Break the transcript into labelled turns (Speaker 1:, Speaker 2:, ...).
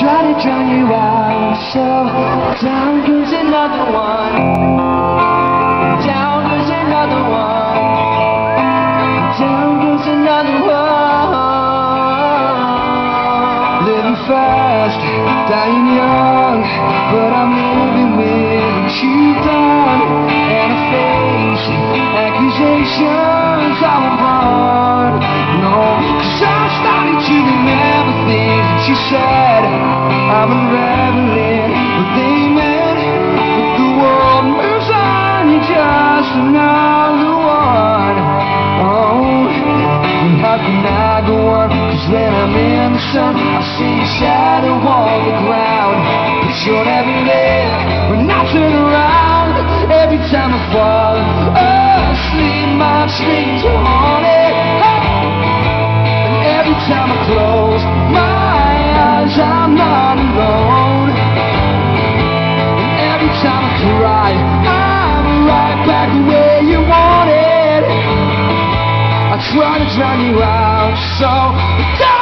Speaker 1: try to drown you out. So down goes another one. Down goes another one. Down goes another one. Living fast, dying young, but I'm when I'm in the sun, I see a shadow on the ground. But you're never there you out. So.